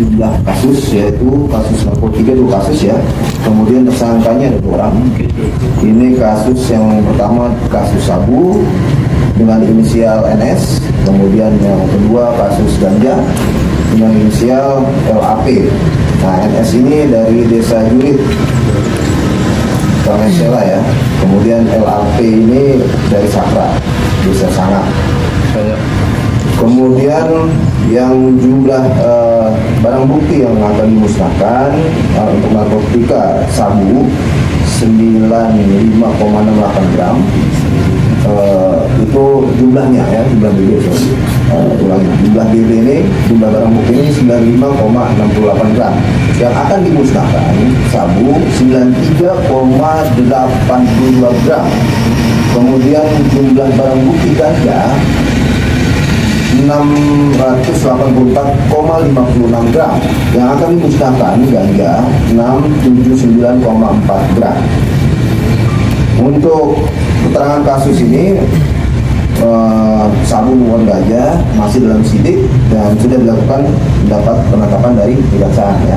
jumlah kasus yaitu kasus narkotika dua kasus ya. Kemudian tersangkanya ada dua orang. Ini kasus yang pertama kasus sabu dengan inisial NS kemudian yang kedua kasus ganja dengan inisial LAP nah NS ini dari desa Jurit. Kamesela ya. Kemudian LAP ini dari Sakra desa Sangat Kemudian yang jumlah eh, barang bukti yang akan dimusnahkan eh, untuk narkotika sabu 95,68 gram. Eh, itu jumlahnya ya jumlah BB ulangi. jumlah BB ini jumlah barang bukti ini 95,68 gram. Yang akan dimusnahkan sabu 93,82 gram. Kemudian jumlah barang bukti ganja 684,56 gram. Yang akan dimusnahkan ganja 679,4 gram. Untuk keterangan kasus ini eh, sabu maupun ganja masih dalam sidik dan sudah dilakukan mendapat penangkapan dari kejaksaan ya